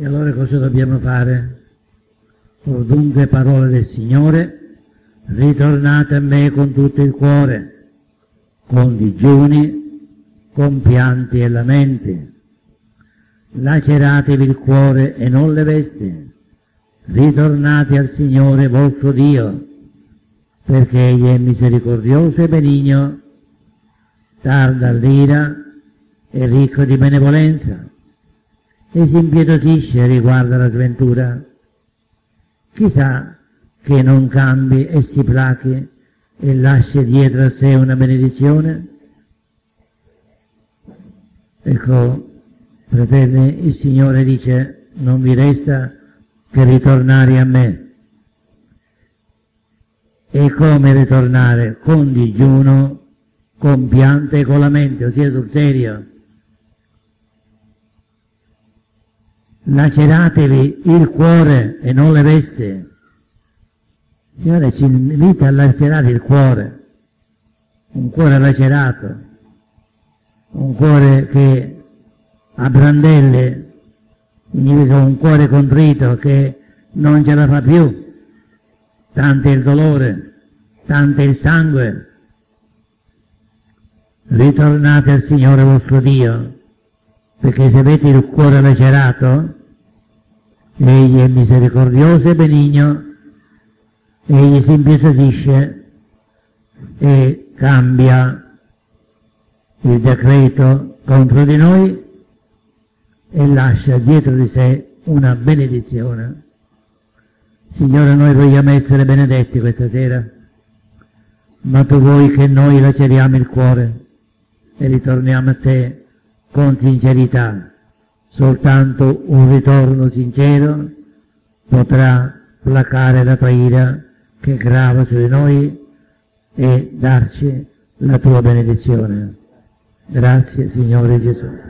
E allora cosa dobbiamo fare? Or dunque parole del Signore, ritornate a me con tutto il cuore, con digiuni, con pianti e lamenti. Laceratevi il cuore e non le vesti. Ritornate al Signore vostro Dio, perché Egli è misericordioso e benigno, tarda all'ira e ricco di benevolenza, e si impietosisce riguardo alla sventura. Chissà che non cambi e si plachi e lasci dietro a sé una benedizione? Ecco, fratelli, il Signore dice, non vi resta che ritornare a me. E come ritornare? Con digiuno, con piante e con la mente, ossia sul serio. Laceratevi il cuore e non le vesti. Signore ci invita a lacerare il cuore, un cuore lacerato, un cuore che ha brandelle, significa un cuore contrito che non ce la fa più, tanto è il dolore, tanto è il sangue. Ritornate al Signore vostro Dio, perché se avete il cuore lacerato, Egli è misericordioso e benigno, egli si impietosisce e cambia il decreto contro di noi e lascia dietro di sé una benedizione. Signore, noi vogliamo essere benedetti questa sera, ma tu vuoi che noi laceriamo il cuore e ritorniamo a te con sincerità. Soltanto un ritorno sincero potrà placare la tua ira che grava su di noi e darci la tua benedizione. Grazie Signore Gesù.